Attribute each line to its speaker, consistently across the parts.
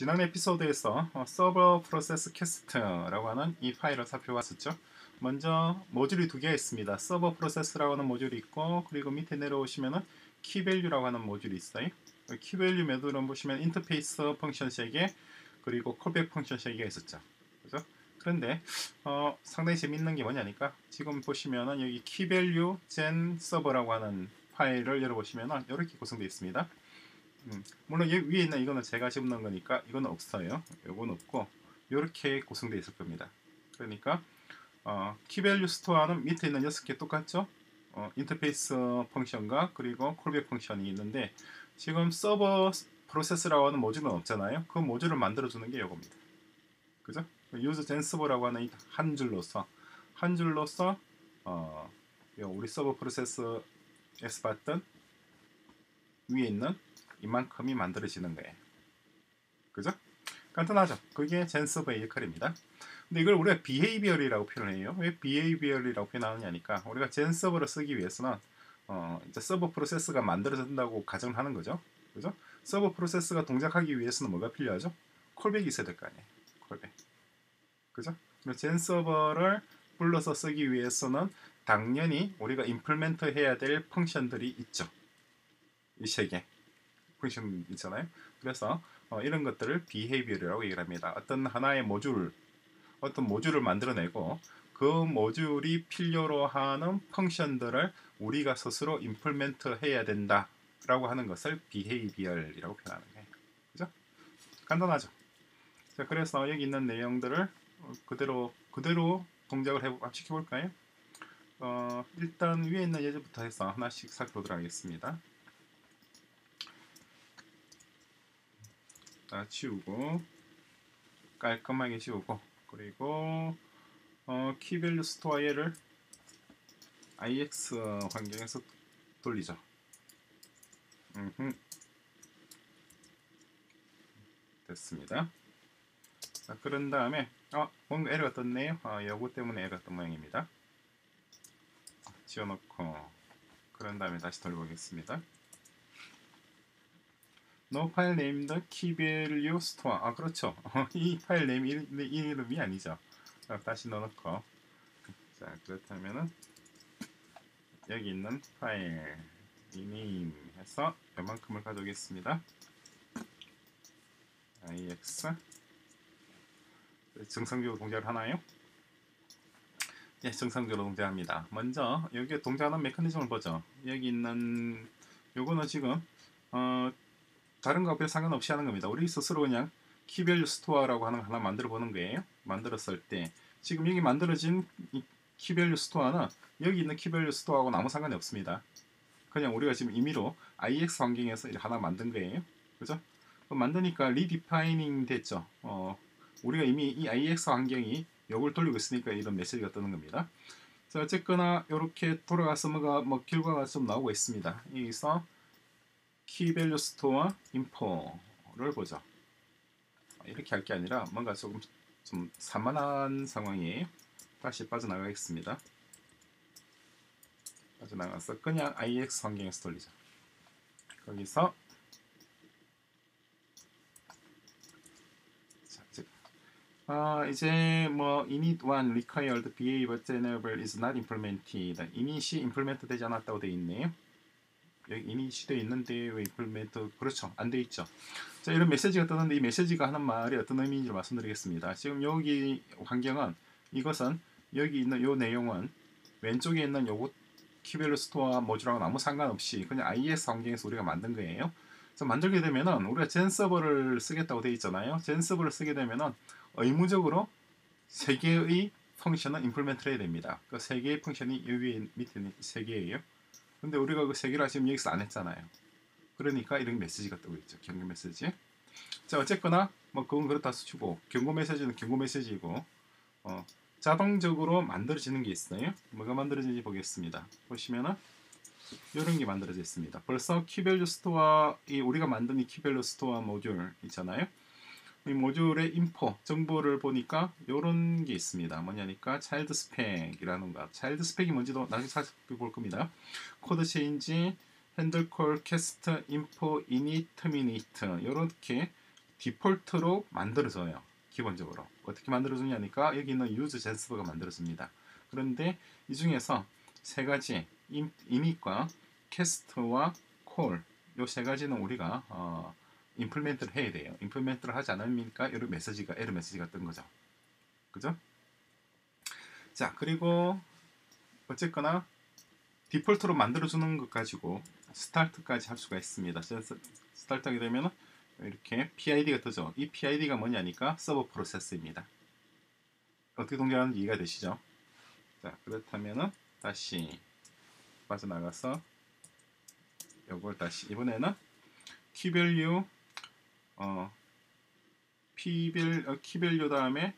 Speaker 1: 지난 에피소드에서 어, server process cast라고 하는 이 파일을 살펴봤었죠. 먼저 모듈이 두 개가 있습니다. server process라고 하는 모듈이 있고 그리고 밑에 내려오시면은 key value라고 하는 모듈이 있어요. key value method를 보시면 interface function 3개 그리고 callback function 3개가 있었죠. 그죠? 그런데 어, 상당히 재밌는 게 뭐냐니까 지금 보시면은 여기 key value GenServer라고 하는 파일을 열어보시면은 이렇게 구성되어 있습니다. 음, 물론 여기 위에 있는 이거는 제가 집어넣은 거니까 이거는 없어요. 이건 없고 이렇게 구성되어 있을 겁니다. 그러니까 어, key value store는 밑에 있는 6개 똑같죠? 어, interface function과 그리고 callback function이 있는데 지금 server process라고 하는 모듈은 없잖아요. 그 모듈을 만들어주는 게 이겁니다. 그죠? use GenServer라고 하는 한 줄로서 한 줄로서 어, 우리 서버 프로세스에서 봤던 위에 있는 이만큼이 만들어지는 거예요. 그죠? 간단하죠? 그게 젠서버의 역할입니다. 근데 이걸 우리가 behavior이라고 표현해요. 왜 behavior이라고 표현하느냐니까 우리가 젠 서버를 쓰기 위해서는 어, 이제 서버 프로세스가 만들어진다고 가정을 하는 거죠. 그죠? 서버 프로세스가 동작하기 위해서는 뭐가 필요하죠? 콜백이 있어야 될 거 아니에요. 콜백. 그죠? 젠 서버를 불러서 쓰기 위해서는 당연히 우리가 임플멘트 해야 될 펑션들이 있죠. 이 세 개. 펑션 있잖아요. 그래서 어, 이런 것들을 behavior이라고 얘기를 합니다. 어떤 하나의 모듈, 어떤 모듈을 만들어내고 그 모듈이 필요로 하는 펑션들을 우리가 스스로 임플멘트 해야 된다라고 하는 것을 behavior이라고 표현하는 거예요. 그죠? 간단하죠? 자, 그래서 여기 있는 내용들을 그대로 그대로 동작을 해 시켜 볼까요? 어, 일단 위에 있는 예제부터 해서 하나씩 살펴보도록 하겠습니다. 자, 치우고 깔끔하게 치우고 그리고 어, key value store 얘를 IEx 환경에서 돌리죠. 음흠. 됐습니다. 자, 그런 다음에 어, 뭔가 에러가 떴네요. 아, 요거 때문에 에러가 떴 모양입니다. 지워놓고 그런 다음에 다시 돌려보겠습니다. No file named key value store. 아 그렇죠. 이 파일 네임 이름, 이름이 아니죠. 자, 다시 넣어놓고 자 그렇다면은 여기 있는 파일 rename 해서 이만큼을 가져오겠습니다. IEx 정상적으로 동작을 하나요? 예, 정상적으로 동작합니다. 먼저 여기 동작하는 메커니즘을 보죠. 여기 있는 요거는 지금 어, 다른 거별 상관없이 하는 겁니다. 우리 스스로 그냥 key value store라고 하는 거 하나 만들어 보는 거예요. 만들었을 때 지금 여기 만들어진 이 key value store는 여기 있는 key value store하고는 아무 상관이 없습니다. 그냥 우리가 지금 임의로 IEx 환경에서 하나 만든 거예요. 그죠? 만드니까 redefining 됐죠. 어, 우리가 이미 이 IEx 환경이 요걸 돌리고 있으니까 이런 메시지가 뜨는 겁니다. 자, 어쨌거나 이렇게 돌아가서 뭐가 뭐 결과가 좀 나오고 있습니다. 여기서 key value store info를 보죠. 이렇게 할 게 아니라 뭔가 조금 좀 산만한 상황이에요. 다시 빠져나가겠습니다. 빠져나가서 그냥 IX 환경에서 돌리죠. 거기서 아, 이제 뭐 init one required behavior enable is not implemented. init이 implement 되지 않았다고 돼 있네요. 여기 init이 돼 있는데 왜 implement 그렇죠. 안 돼 있죠. 자, 이런 메시지가 뜨는데 이 메시지가 하는 말이 어떤 의미인지 말씀드리겠습니다. 지금 여기 환경은 이것은 여기 있는 요 내용은 왼쪽에 있는 요거 key value store 모듈하고는 아무 상관없이 그냥 IEx 환경에서 우리가 만든 거예요. 그래서 만들게 되면은 우리가 GenServer를 쓰겠다고 돼 있잖아요. GenServer를 쓰게 되면은 의무적으로 세 개의 function은 implement 해야 됩니다. 그 세 개의 function이 여기 밑에 세 개예요. 근데 우리가 그세 개를 지금 여기서 안 했잖아요. 그러니까 이런 메시지가 뜨고 있죠. 경고 메시지. 자 어쨌거나 뭐 그건 그렇다 치고 경고 메시지는 경고 메시지이고 어, 자동적으로 만들어지는 게 있어요. 뭐가 만들어지는지 보겠습니다. 보시면은 이런 게 만들어져 있습니다. 벌써 key value store 이 우리가 만든 이 key value store 모듈 있잖아요. 이 모듈의 info 정보를 보니까 이런 게 있습니다. 뭐냐니까 child spec이라는 거. child spec이 뭔지도 나중에 살펴볼 겁니다. code change, handle call, cast, info, init, terminate 이렇게 디폴트로 만들어져요. 기본적으로 어떻게 만들어주냐니까 여기 있는 use GenServer가 만들어집니다. 그런데 이 중에서 세 가지 인, init과 cast와 call 요 세 가지는 우리가 어, implement를 해야 돼요. implement를 하지 않으니까 이런 메시지가 에러 메시지가 뜬 거죠. 그죠? 자 그리고 어쨌거나 디폴트로 만들어주는 것 가지고 스타트까지 할 수가 있습니다. 스타트 하게 되면 이렇게 PID가 뜨죠. 이 PID가 뭐냐니까 서버 프로세스입니다. 어떻게 동작하는지 이해가 되시죠? 자 그렇다면은 다시 빠져나가서 요걸 다시 이번에는 key value 어 P밸 어, 키밸류 다음에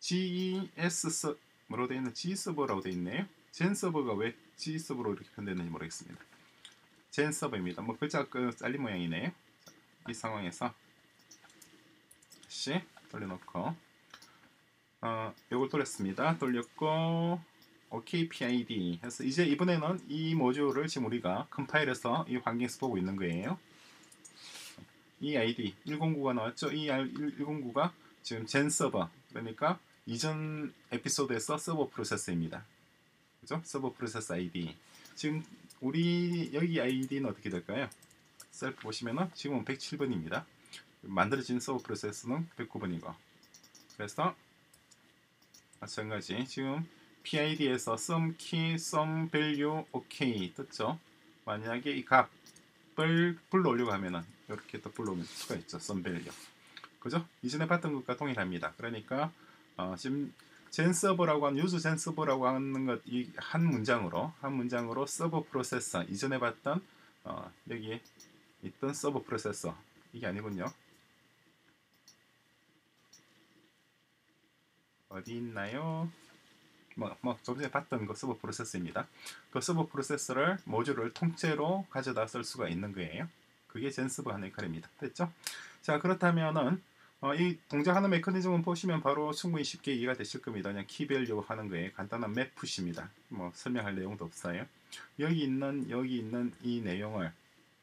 Speaker 1: GES 서 뭐로 되어 있는 G 서버라고 되어 있네요. 젠 서버가 왜 G 서버로 이렇게 표현되는지 모르겠습니다. 젠 서버입니다. 뭐 글자가 그 잘린 모양이네요. 이 상황에서 다시 돌려놓고 어 요걸 돌렸습니다. 돌렸고 OKPID 해서 이제 이번에는 이 모듈을 지금 우리가 컴파일해서 이 환경에서 보고 있는 거예요. 이 아이디 109가 나왔죠. 이 109가 지금 GenServer 그러니까 이전 에피소드에서 서버 프로세스입니다. 그죠? 서버 프로세스 아이디. 지금 우리 여기 아이디는 어떻게 될까요? 셀프 보시면은 지금은 107번입니다. 만들어진 서버 프로세스는 109번이고. 그래서 마찬가지 지금 PID에서 some key, some value, OK 떴죠. 만약에 이 값을 불러오려고 하면은 이렇게 또 불러오면 수가 있죠. value. 그죠? 이전에 봤던 것과 동일합니다. 그러니까 어, 지금 젠 서버라고 하는 유즈 젠 서버라고 하는 것 이 한 문장으로 한 문장으로 서버 프로세서 이전에 봤던 어, 여기 있던 서버 프로세서 이게 아니군요. 어디 있나요? 뭐, 뭐, 좀 전에 봤던 그 서버 프로세스입니다. 그 서버 프로세서를 모듈을 통째로 가져다 쓸 수가 있는 거예요. 그게 GenServer 하는 역할입니다. 됐죠? 자, 그렇다면은, 어, 이 동작하는 메커니즘을 보시면 바로 충분히 쉽게 이해가 되실 겁니다. 그냥 key value 하는 거에 간단한 map put입니다. 뭐, 설명할 내용도 없어요. 여기 있는, 여기 있는 이 내용을,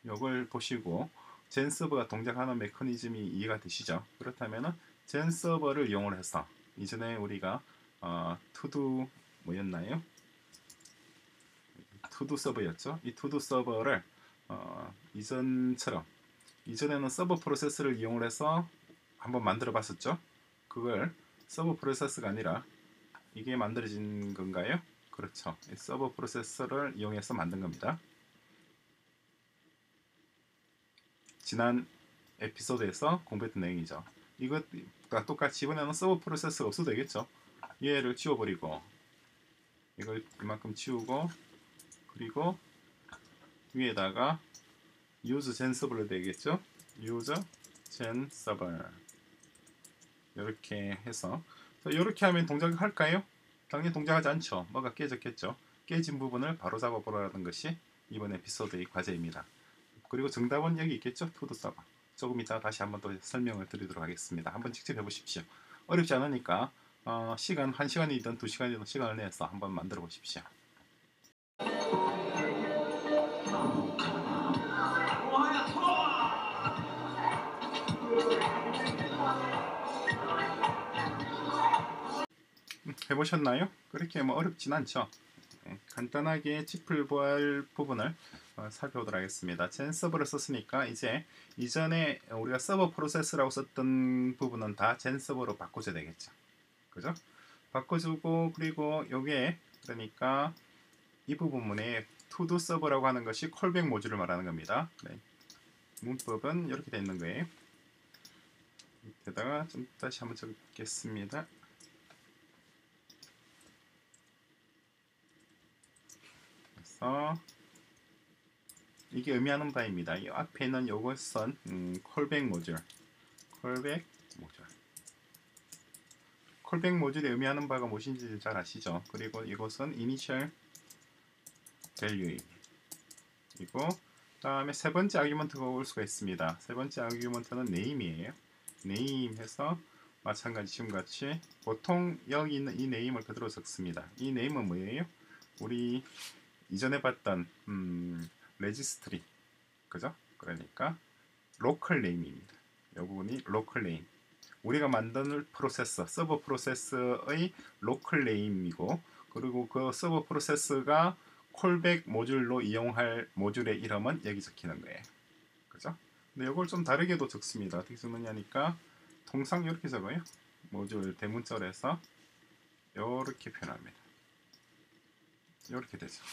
Speaker 1: 요걸 보시고, 젠 서버가 동작하는 메커니즘이 이해가 되시죠? 그렇다면은, 젠 서버를 이용을 해서, 이전에 우리가 어, 투두 뭐였나요? 투두 서버였죠. 이 투두 서버를 어, 이전처럼 이전에는 서버 프로세스를 이용을 해서 한번 만들어 봤었죠. 그걸 서버 프로세스가 아니라 이게 만들어진 건가요? 그렇죠. 서버 프로세서를 이용해서 만든 겁니다. 지난 에피소드에서 공부했던 내용이죠. 이것과 똑같이 이번에는 서버 프로세스가 없어도 되겠죠. 얘를 지워버리고 이걸 이만큼 지우고 그리고 위에다가 use gen server 되겠죠? use gen server 이렇게 해서 이렇게 하면 동작을 할까요? 당연히 동작하지 않죠. 뭐가 깨졌겠죠. 깨진 부분을 바로 잡아보라는 것이 이번 에피소드의 과제입니다. 그리고 정답은 여기 있겠죠? todo 서버. 조금 이따 다시 한번 더 설명을 드리도록 하겠습니다. 한번 직접 해보십시오. 어렵지 않으니까 어, 시간 한 시간이든 두 시간이든 시간을 내서 한번 만들어 보십시오. 음, 해보셨나요? 그렇게 뭐 어렵진 않죠. 네, 간단하게 짚을볼 부분을 어, 살펴보도록 하겠습니다. 젠 서버를 썼으니까 이제 이전에 우리가 서버 프로세스라고 썼던 부분은 다 젠 서버로 바꿔줘야 되겠죠. 그죠? 바꿔주고 그리고 요게 그러니까 이 부분에 투두 서버라고 하는 것이 콜백 모듈을 말하는 겁니다. 네. 문법은 이렇게 되어 있는 거예요. 밑에다가 좀 다시 한번 적겠습니다. 그래서 이게 의미하는 바입니다. 이 앞에 있는 요것은 음, 콜백 모듈, 콜백 모듈. 콜백 모듈이 의미하는 바가 무엇인지 잘 아시죠? 그리고 이것은 initial value 이고 다음에 세 번째 아규먼트가 올 수가 있습니다. 세 번째 아규먼트는 name이에요. name 해서 마찬가지 지금같이 보통 여기 있는 이 name을 그대로 적습니다. 이 name은 뭐예요? 우리 이전에 봤던 음, registry 그죠? 그러니까 local name입니다. 이 부분이 local name. 우리가 만든 프로세서, 서버 프로세스의 local name이고 그리고 그 서버 프로세스가 callback 모듈로 이용할 모듈의 이름은 여기 적히는 거예요. 그죠? 근데 이걸 좀 다르게도 적습니다. 어떻게 적느냐니까 통상 이렇게 적어요. 모듈 대문자로 해서 이렇게 표현합니다. 이렇게 되죠.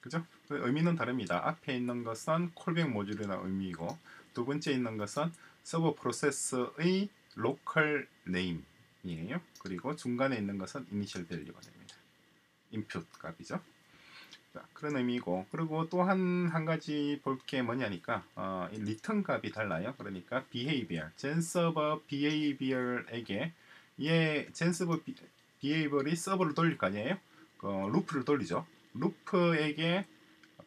Speaker 1: 그죠? 그 의미는 다릅니다. 앞에 있는 것은 callback 모듈이라는 의미이고 두 번째 있는 것은 서버 프로세스의 local name이에요. 그리고 중간에 있는 것은 initial value가 됩니다. 인풋 값이죠. 자, 그런 의미고 그리고 또한 한 가지 볼 게 뭐냐니까 어, 이 리턴 값이 달라요. 그러니까 behavior, GenServer behavior에게 얘 GenServer behavior이 서버를 돌릴 거 아니에요? 그 루프를 돌리죠. 루프에게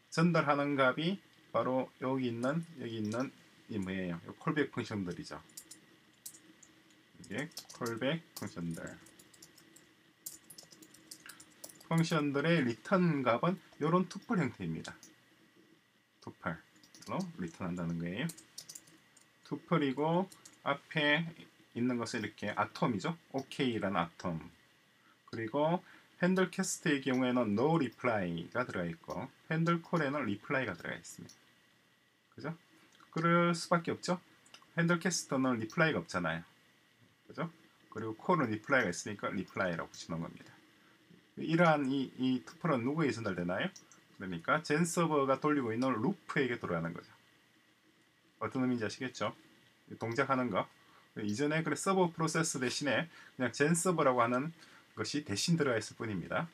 Speaker 1: 전달하는 값이 바로 여기 있는 여기 있는 이 뭐예요? 이 callback function들이죠. 이게 callback function들. function들의 return 값은 이런 tuple 형태입니다. tuple로 return한다는 거예요. 투플이고 앞에 있는 것은 이렇게 아톰이죠. OK라는 아톰. 그리고 핸들 캐스트의 경우에는 no reply가 들어가 있고 핸들 콜에는 reply가 들어가 있습니다. 그죠? 그럴 수밖에 없죠. 핸들 캐스터는 reply가 없잖아요. 그죠? 그리고 콜은 reply가 있으니까 reply라고 붙이는 겁니다. 이러한 이, 이 투플은 누구에게 전달되나요? 그러니까 젠 서버가 돌리고 있는 루프에게 돌아가는 거죠. 어떤 의미인지 아시겠죠? 동작하는 거. 이전에 그 서버 프로세스 대신에 그냥 GenServer라고 하는 것이 대신 들어가 있을 뿐입니다.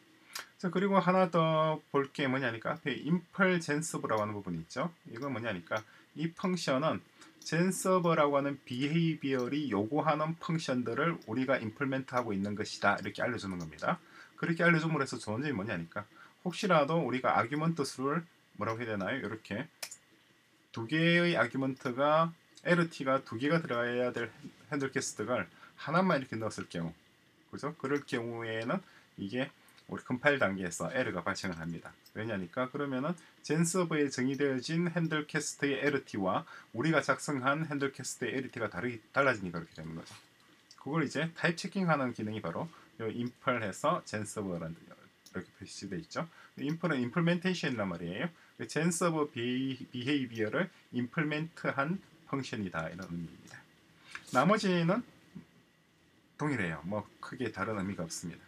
Speaker 1: 자 그리고 하나 더 볼 게 뭐냐니까 앞에 impl GenServer라고 하는 부분이 있죠. 이건 뭐냐니까 이 function은 GenServer라고 하는 behavior가 요구하는 function들을 우리가 implement하고 있는 것이다 이렇게 알려주는 겁니다. 그렇게 알려줌으로 해서 좋은 점이 뭐냐니까 혹시라도 우리가 argument 수를 뭐라고 해야 되나요? 이렇게 두 개의 아규먼트가 LT가 두 개가 들어가야 될 handle cast를 하나만 이렇게 넣었을 경우 그죠? 그럴 경우에는 이게 우리 컴파일 단계에서 에러가 발생을 합니다. 왜냐니까 그러면은 젠 서버에 정의되어진 핸들 캐스트의 LT와 우리가 작성한 핸들 캐스트의 LT가 다르, 달라지니까 그렇게 되는 거죠. 그걸 이제 type checking하는 기능이 바로 요 impl해서 GenServer라는 이렇게 표시되어 있죠. 임플은 임플멘테이션이란 말이에요. 젠 서버 비헤이비어를 임플멘트한 펑션이다 이런 의미입니다. 나머지는 동일해요. 뭐 크게 다른 의미가 없습니다.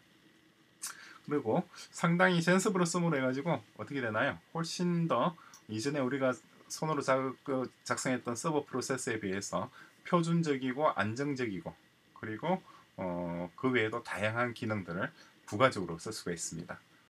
Speaker 1: 그리고 상당히 젠서브로 쓰므로 해가지고 어떻게 되나요? 훨씬 더 이전에 우리가 손으로 작, 그 작성했던 서버 프로세스에 비해서 표준적이고 안정적이고 그리고 어, 그 외에도 다양한 기능들을 부가적으로 쓸 수가 있습니다.